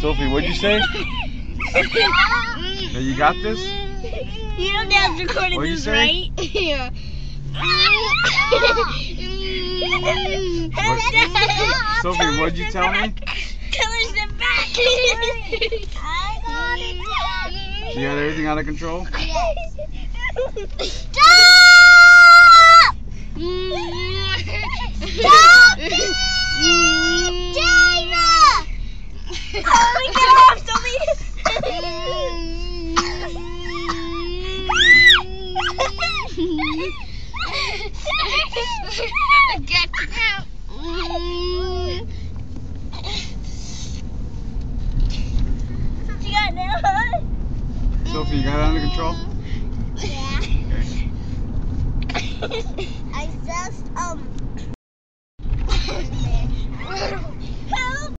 Sophie, what'd you say? Now you got this? You know Dad's recording What'd you this, say? right? Yeah. Sophie, what'd you tell me? Tell us the back. I got it. You got everything out of control? Stop! Holy cow, Get out. You got nail on? Sophie, you got it under control? Yeah. Okay. I just um